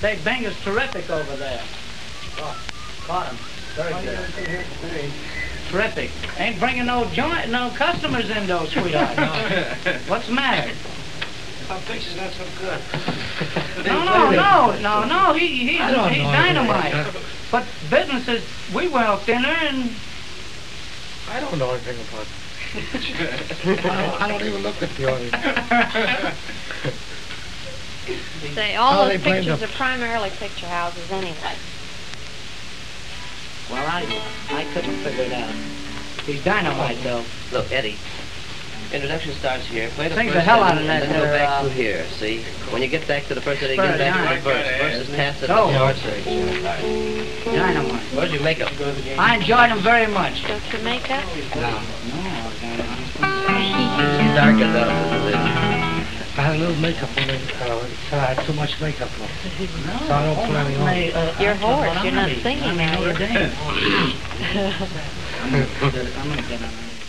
Say, Binger's terrific over there. Oh, caught him. Very good. Terrific. Ain't bringing no joint, no customers in though, sweetheart. What's the matter? Our picture's not so good. No, no, no, no, no. He, he's, he's know dynamite. But business is, we walked in there and I don't know anything about it. I don't, I don't even look at the audience. Say, all those pictures are primarily picture houses anyway. well, I, I couldn't figure it out. He's dynamite though. Look, Eddie. Introduction starts here. Play the Sing the hell out of that and then go back uh, through here. See, when you get back to the first setting, Spur get back to the verse. Verse is Tacet Go. and hard search. All right. Dynamite. Where's your makeup? I enjoyed him very much. Don't you make up? No. It's darkened up, isn't it? I had little makeup on it. Uh, so I had too much makeup on. No. So I don't put any on. Hey, uh, You're hoarse. You're not singing I'm now, in Notre you're- Dame.